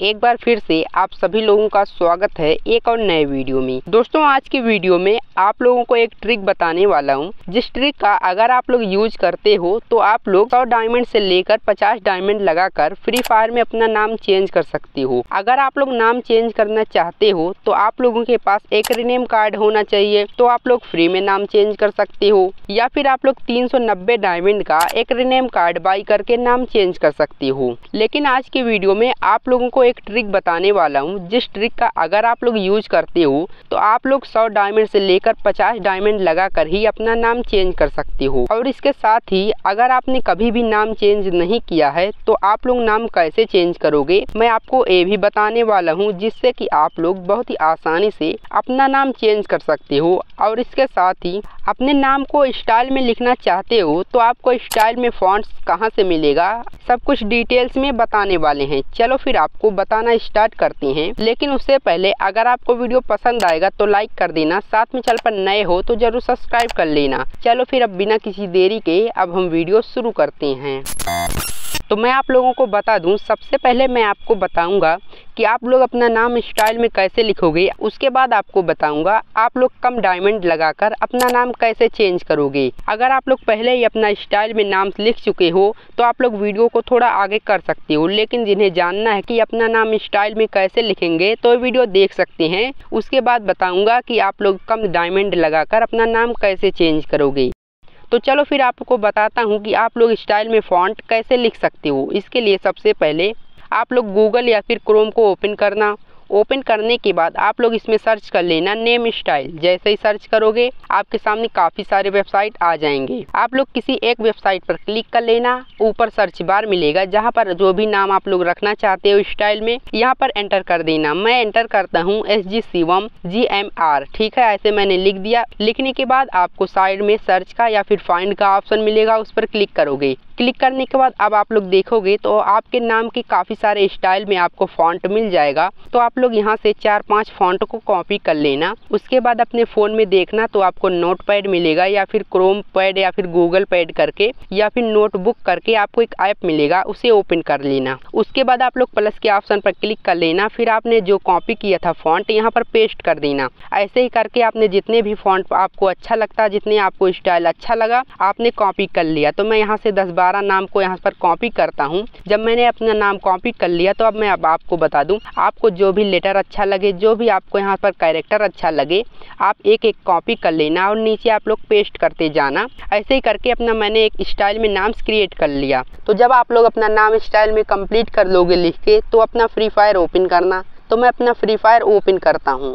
एक बार फिर से आप सभी लोगों का स्वागत है एक और नए वीडियो में। दोस्तों, आज की वीडियो में आप लोगों को एक ट्रिक बताने वाला हूँ। जिस ट्रिक का अगर आप लोग यूज़ करते हो तो आप लोग सौ डायमंड से लेकर पचास डायमंड लगाकर फ्री फायर में अपना नाम चेंज कर सकते हो। अगर आप लोग नाम चेंज करना चाहते हो तो आप लोगों के पास एक रिनेम कार्ड होना चाहिए। तो आप लोग फ्री में नाम चेंज कर सकते हो। या फिर आप लोग तीन सौ नब्बे डायमंड का एक रिनेम कार्ड बाई करके नाम चेंज कर सकते हो। लेकिन आज की वीडियो में आप लोगों को एक ट्रिक बताने वाला हूँ। जिस ट्रिक का अगर आप लोग यूज़ करते हो तो आप लोग 100 डायमंड से लेकर 50 डायमंड लगाकर ही अपना नाम चेंज कर सकते हो। और इसके साथ ही, अगर आपने कभी भी नाम चेंज नहीं किया है तो आप लोग नाम कैसे चेंज करोगे? मैं आपको ये भी बताने वाला हूँ, जिससे कि आप लोग बहुत ही आसानी से अपना नाम चेंज कर सकते हो। और इसके साथ ही, अपने नाम को स्टाइल में लिखना चाहते हो तो आपको स्टाइल में फॉन्ट्स कहाँ से मिलेगा? सब कुछ डिटेल्स में बताने वाले हैं। चलो फिर आपको बताना स्टार्ट करती हैं। लेकिन उससे पहले अगर आपको वीडियो पसंद आएगा तो लाइक कर देना, साथ में चल पर नए हो तो ज़रूर सब्सक्राइब कर लेना। चलो फिर अब बिना किसी देरी के अब हम वीडियो शुरू करते हैं। तो मैं आप लोगों को बता दूँ, सबसे पहले मैं आपको बताऊँगा कि आप लोग अपना नाम स्टाइल में कैसे लिखोगे, उसके बाद आपको बताऊँगा आप लोग कम डायमंड लगाकर अपना नाम कैसे चेंज करोगे। अगर आप लोग पहले ही अपना स्टाइल में नाम लिख चुके हो तो आप लोग वीडियो को थोड़ा आगे कर सकते हो, लेकिन जिन्हें जानना है कि अपना नाम स्टाइल में कैसे लिखेंगे तो वीडियो देख सकते हैं। उसके बाद बताऊँगा कि आप लोग कम डायमंड लगाकर अपना नाम कैसे चेंज करोगे। तो चलो फिर आपको बताता हूँ कि आप लोग स्टाइल में फॉन्ट कैसे लिख सकते हो। इसके लिए सबसे पहले आप लोग गूगल या फिर क्रोम को ओपन करना। ओपन करने के बाद आप लोग इसमें सर्च कर लेना नेम स्टाइल। जैसे ही सर्च करोगे, आपके सामने काफ़ी सारे वेबसाइट आ जाएँगे। आप लोग किसी एक वेबसाइट पर क्लिक कर लेना, ऊपर सर्च बार मिलेगा, जहाँ पर जो भी नाम आप लोग रखना चाहते हो स्टाइल में, यहाँ पर एंटर कर देना। मैं एंटर करता हूँ S G Shivam G M R ठीक है, ऐसे मैंने लिख दिया। लिखने के बाद आपको साइड में सर्च का या फिर फाइंड का ऑप्शन मिलेगा, उस पर क्लिक करोगे। क्लिक करने के बाद अब आप लोग देखोगे तो आपके नाम के काफ़ी सारे स्टाइल में आपको फॉन्ट मिल जाएगा। तो आप लोग यहाँ से चार पाँच फॉन्ट को कॉपी कर लेना। उसके बाद अपने फ़ोन में देखना तो आपको नोट पैड मिलेगा या फिर क्रोम पैड या फिर गूगल पैड करके या फिर नोटबुक करके आपको एक ऐप मिलेगा, उसे ओपन कर लेना। उसके बाद आप लोग प्लस के ऑप्शन पर क्लिक कर लेना। फिर आपने जो कॉपी किया था फॉन्ट, यहाँ पर पेस्ट कर देना। ऐसे ही करके आपने जितने भी फॉन्ट आपको अच्छा लगता, जितने आपको स्टाइल अच्छा लगा, आपने कॉपी कर लिया। तो मैं यहाँ से दस बारह सारा नाम को यहाँ पर कॉपी करता हूँ। जब मैंने अपना नाम कॉपी कर लिया तो अब मैं अब आपको बता दूँ। आपको जो भी लेटर अच्छा लगे, जो भी आपको यहाँ पर कैरेक्टर अच्छा लगे, आप एक एक कॉपी कर लेना और नीचे आप लोग पेस्ट करते जाना। ऐसे ही करके अपना मैंने एक स्टाइल में नाम क्रिएट कर लिया। तो जब आप लोग अपना नाम स्टाइल में कंप्लीट कर लोगे लिख के तो अपना फ्री फायर ओपन करना। तो मैं अपना फ्री फायर ओपन करता हूँ।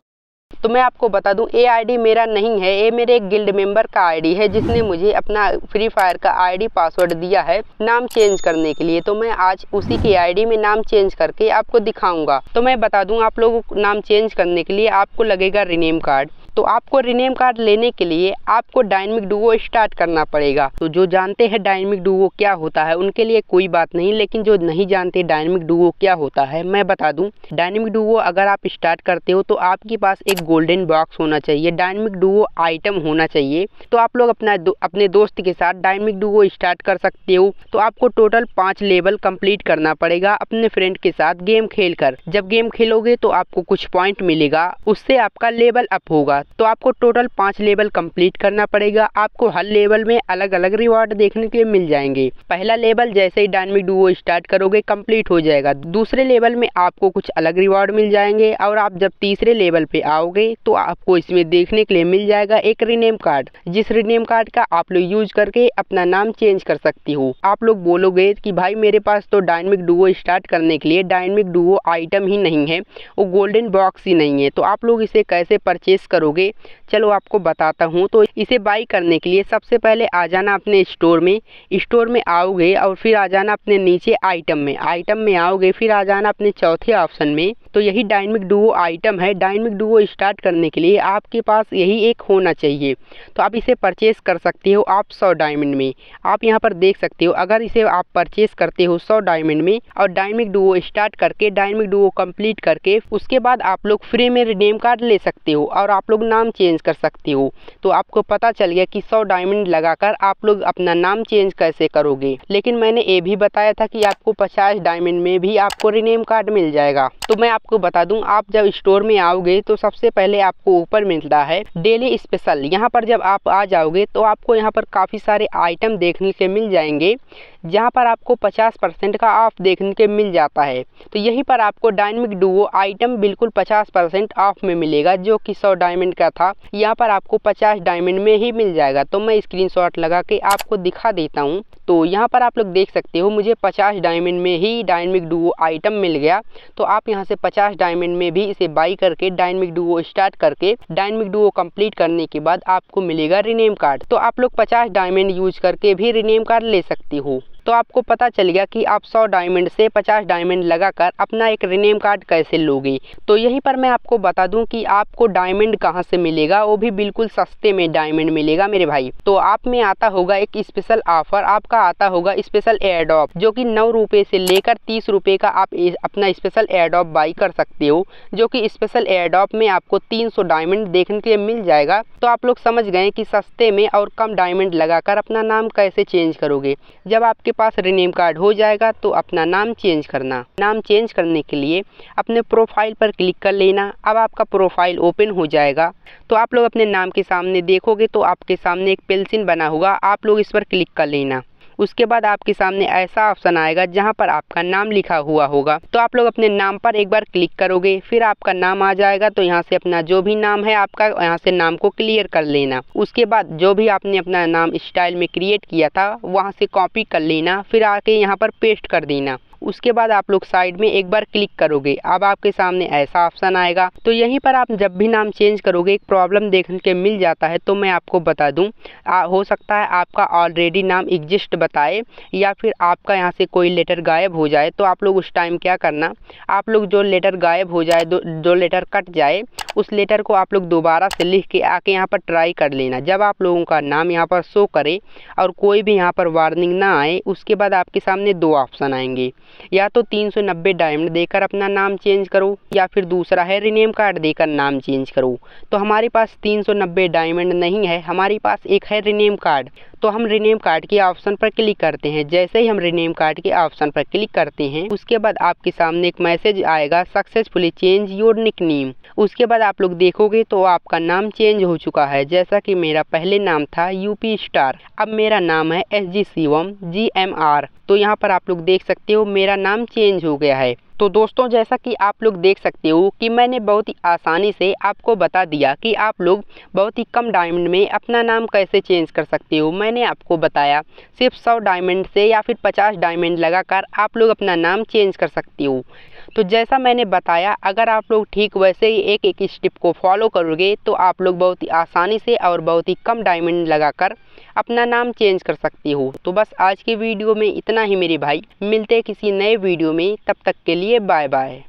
तो मैं आपको बता दूँ ये आईडी मेरा नहीं है ये मेरे एक गिल्ड मेंबर का आईडी है, जिसने मुझे अपना फ्री फायर का आईडी पासवर्ड दिया है नाम चेंज करने के लिए। तो मैं आज उसी की आईडी में नाम चेंज करके आपको दिखाऊँगा। तो मैं बता दूँ, आप लोगों को नाम चेंज करने के लिए आपको लगेगा रिनेम कार्ड। तो आपको रिनेम कार्ड लेने के लिए आपको डायनमिक डुओ स्टार्ट करना पड़ेगा। तो जो जानते हैं डायनमिक डुओ क्या होता है उनके लिए कोई बात नहीं लेकिन जो नहीं जानते डायनमिक डुओ क्या होता है मैं बता दूँ डायनमिक डुओ अगर आप स्टार्ट करते हो तो आपके पास एक गोल्डन बॉक्स होना चाहिए डायनमिक डुओ आइटम होना चाहिए। तो आप लोग अपना दो, अपने दोस्त के साथ डायनमिक डुओ स्टार्ट कर सकते हो। तो आपको टोटल पाँच लेवल कंप्लीट करना पड़ेगा अपने फ्रेंड के साथ गेम खेल कर जब गेम खेलोगे तो आपको कुछ पॉइंट मिलेगा उससे आपका लेवल अप होगा। तो आपको टोटल पाँच लेवल कंप्लीट करना पड़ेगा। आपको हर लेवल में अलग अलग रिवॉर्ड देखने के लिए मिल जाएँगे। पहला लेवल जैसे ही डायनमिक डुओ स्टार्ट करोगे कंप्लीट हो जाएगा। दूसरे लेवल में आपको कुछ अलग रिवॉर्ड मिल जाएँगे और आप जब तीसरे लेवल पे आओगे तो आपको इसमें देखने के लिए मिल जाएगा एक रिनेम कार्ड जिस रिनेम कार्ड का आप लोग यूज़ करके अपना नाम चेंज कर सकती हो। आप लोग बोलोगे कि भाई, मेरे पास तो डायनमिक डुओ स्टार्ट करने के लिए डायनमिक डुओ आइटम ही नहीं है, वो गोल्डन बॉक्स ही नहीं है। तो आप लोग इसे कैसे परचेस करोगे? चलो आपको बताता हूँ तो इसे बाई करने के लिए सबसे पहले आ जाना अपने स्टोर में। स्टोर में आओगे और फिर आ जाना अपने नीचे आइटम में। आइटम में आओगे, फिर आ जाना अपने चौथे ऑप्शन में। तो यही डायनमिक डुओ आइटम है। डायनमिक डुओ स्टार्ट करने के लिए आपके पास यही एक होना चाहिए। तो आप इसे परचेस कर सकते हो आप सौ डायमंड में। आप यहाँ पर देख सकते हो, अगर इसे आप परचेस करते हो सौ डायमंड में और डायनमिक डुओ स्टार्ट करके डायनमिक डुओ कंप्लीट करके, उसके बाद आप लोग फ्री में रिनेम कार्ड ले सकते हो और आप लोग नाम चेंज कर सकते हो। तो आपको पता चल गया कि सौ डायमंड लगाकर आप लोग अपना नाम चेंज कैसे करोगे। लेकिन मैंने ये भी बताया था कि आपको पचास डायमंड में भी आपको रिनेम कार्ड मिल जाएगा। तो मैं आपको बता दूँ, आप जब स्टोर में आओगे तो सबसे पहले आपको ऊपर मिलता है डेली स्पेशल यहाँ पर जब आप आ जाओगे तो आपको यहाँ पर काफ़ी सारे आइटम देखने के मिल जाएँगे, जहाँ पर आपको 50 परसेंट का ऑफ़ देखने के मिल जाता है। तो यहीं पर आपको डायनमिक डुओ आइटम बिल्कुल 50 परसेंट ऑफ़ में मिलेगा, जो कि 100 डायमंड का था। यहाँ पर आपको 50 डायमंड में ही मिल जाएगा। तो मैं स्क्रीनशॉट लगा के आपको दिखा देता हूँ। तो यहाँ पर आप लोग देख सकते हो, मुझे 50 डायमंड में ही डायनमिक डुओ आइटम मिल गया। तो आप यहाँ से 50 डायमंड में भी इसे बाई करके डायनमिक डुओ स्टार्ट करके डायनमिक डुओ कंप्लीट करने के बाद आपको मिलेगा रिनेम कार्ड तो आप लोग 50 डायमंड यूज़ करके भी रिनेम कार्ड ले सकते हो। तो आपको पता चल गया कि आप 100 डायमंड से 50 डायमंड लगाकर अपना एक रिनेम कार्ड कैसे लोगे। तो यहीं पर मैं आपको बता दूँ कि आपको डायमंड कहाँ से मिलेगा, वो भी बिल्कुल सस्ते में डायमंड मिलेगा मेरे भाई। तो आप में आता होगा एक स्पेशल ऑफ़र आपका आता होगा स्पेशल एयरडॉप जो कि नौ रुपये से लेकर तीस रुपये का आप अपना स्पेशल एयरडॉप बाई कर सकते हो, जो कि स्पेशल एयरडॉप में आपको तीन सौ डायमंड देखने के लिए मिल जाएगा। तो आप लोग समझ गए कि सस्ते में और कम डायमंड लगाकर अपना नाम कैसे चेंज करोगे। जब आपके पास रिनेम कार्ड हो जाएगा तो अपना नाम चेंज करना। नाम चेंज करने के लिए अपने प्रोफ़ाइल पर क्लिक कर लेना। अब आपका प्रोफ़ाइल ओपन हो जाएगा। तो आप लोग अपने नाम के सामने देखोगे तो आपके सामने एक पेंसिल बना होगा। आप लोग इस पर क्लिक कर लेना। उसके बाद आपके सामने ऐसा ऑप्शन आएगा जहाँ पर आपका नाम लिखा हुआ होगा। तो आप लोग अपने नाम पर एक बार क्लिक करोगे, फिर आपका नाम आ जाएगा तो यहाँ से अपना जो भी नाम है आपका, यहाँ से नाम को क्लियर कर लेना। उसके बाद जो भी आपने अपना नाम स्टाइल में क्रिएट किया था, वहाँ से कॉपी कर लेना, फिर आके यहाँ पर पेस्ट कर देना। उसके बाद आप लोग साइड में एक बार क्लिक करोगे। अब आपके सामने ऐसा ऑप्शन आएगा। तो यहीं पर आप जब भी नाम चेंज करोगे, एक प्रॉब्लम देखने के मिल जाता है तो मैं आपको बता दूँ। हो सकता है आपका ऑलरेडी नाम एग्जिस्ट बताए, या फिर आपका यहाँ से कोई लेटर गायब हो जाए। तो आप लोग उस टाइम क्या करना, आप लोग जो लेटर गायब हो जाए जो लेटर कट जाए, उस लेटर को आप लोग दोबारा से लिख के आके यहाँ पर ट्राई कर लेना। जब आप लोगों का नाम यहाँ पर शो करे, और कोई भी यहाँ पर वार्निंग ना आए, उसके बाद आपके सामने दो ऑप्शन आएँगे। या तो 390 डायमंड देकर अपना नाम चेंज करो, या फिर दूसरा है रिनेम कार्ड देकर नाम चेंज करो। तो हमारे पास 390 डायमंड नहीं है, हमारे पास एक है रिनेम कार्ड तो हम रिनेम कार्ड के ऑप्शन पर क्लिक करते हैं। जैसे ही हम रिनेम कार्ड के ऑप्शन पर क्लिक करते हैं, उसके बाद आपके सामने एक मैसेज आएगा successfully change your nick name उसके बाद आप लोग देखोगे तो आपका नाम चेंज हो चुका है। जैसा कि मेरा पहले नाम था यूपी स्टार अब मेरा नाम है S G Shivam G M R तो यहाँ पर आप लोग देख सकते हो मेरा नाम चेंज हो गया है। तो दोस्तों, जैसा कि आप लोग देख सकते हो कि मैंने बहुत ही आसानी से आपको बता दिया कि आप लोग बहुत ही कम डायमंड में अपना नाम कैसे चेंज कर सकते हो। मैंने आपको बताया, सिर्फ़ सौ डायमंड से या फिर पचास डायमंड लगाकर आप लोग अपना नाम चेंज कर सकते हो। तो जैसा मैंने बताया, अगर आप लोग ठीक वैसे ही एक एक स्टेप को फॉलो करोगे तो आप लोग बहुत ही आसानी से और बहुत ही कम डायमंड लगाकर अपना नाम चेंज कर सकती हो। तो बस आज की वीडियो में इतना ही मेरे भाई। मिलते किसी नए वीडियो में। तब तक के लिए बाय बाय